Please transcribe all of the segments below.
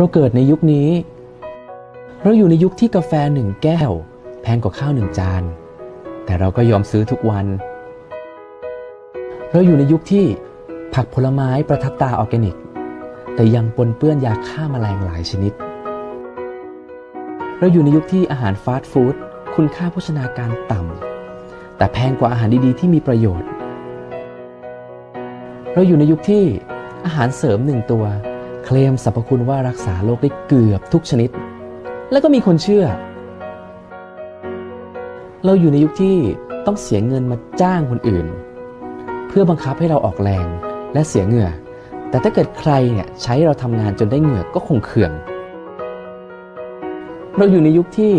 เราเกิดในยุคนี้ เราอยู่ในยุคที่กาแฟหนึ่งแก้ว แพงกว่าข้าวหนึ่งจาน แต่เราก็ยอมซื้อทุกวัน เราอยู่ในยุคที่ผักผลไม้ประทับตาออร์แกนิก แต่ยังปนเปื้อนยาฆ่ามาแมลงหลายชนิด เราอยู่ในยุคที่อาหารฟาสต์ฟู้ดคุณค่าโภชนาการต่ำแต่แพงกว่าอาหารดีๆ ที่มีประโยชน์ เราอยู่ในยุคที่อาหารเสริมหนึ่งตัว เคลมสรรพคุณว่ารักษาโรคได้เกือบทุกชนิด แล้วก็มีคนเชื่อ เราอยู่ในยุคที่ต้องเสียเงินมาจ้างคนอื่น เพื่อบังคับให้เราออกแรงและเสียเหงื่อ แต่ถ้าเกิดใครเนี่ยใช้เราทำงานจนได้เหงื่อก็คงเคือง เราอยู่ในยุคที่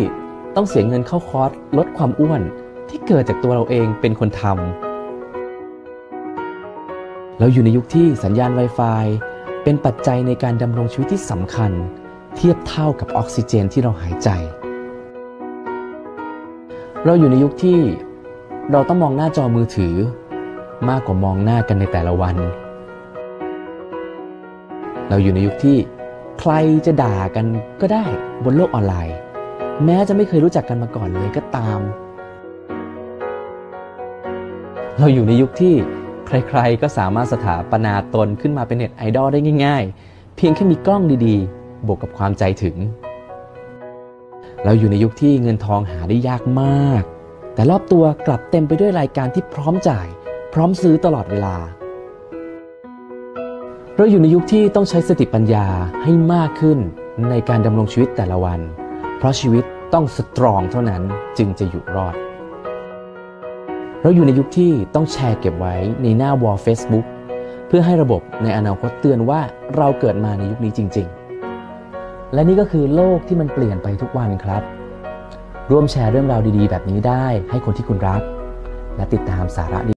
ต้องเสียเงินเข้าคอร์สลดความอ้วนที่เกิดจากตัวเราเองเป็นคนทำเราอยู่ในยุคที่สัญญาณ Wi-Fi เป็นปัจจัยในการดำรงชีวิตที่สำคัญ เทียบเท่ากับออกซิเจนที่เราหายใจ เราอยู่ในยุคที่เราต้องมองหน้าจอมือถือ มากกว่ามองหน้ากันในแต่ละวัน เราอยู่ในยุคที่ใครจะด่ากันก็ได้บนโลกออนไลน์ แม้จะไม่เคยรู้จักกันมาก่อนเลยก็ตาม เราอยู่ในยุคที่ ใครๆ ก็สามารถสถาปนาตนขึ้นมาเป็นเน็ตไอดอลได้ง่าย ๆ เพียงแค่มีกล้องดีๆ บวกกับความใจถึง เราอยู่ในยุคที่เงินทองหาได้ยากมาก แต่รอบตัวกลับเต็มไปด้วยรายการที่พร้อมจ่าย พร้อมซื้อตลอดเวลา เราอยู่ในยุคที่ต้องใช้สติปัญญาให้มากขึ้นในการดำรงชีวิตแต่ละวัน เพราะชีวิตต้องสตรองเท่านั้นจึงจะอยู่รอด เราอยู่ในยุคที่ต้องแชร์เก็บไว้ในหน้าวอล Facebook เพื่อให้ระบบในอนาคตเตือนว่าเราเกิดมาในยุคนี้จริง ๆ และนี่ก็คือโลกที่มันเปลี่ยนไปทุกวันครับ ร่วมแชร์เรื่องราวดีๆ แบบนี้ได้ให้คนที่คุณรัก และติดตามสาระดี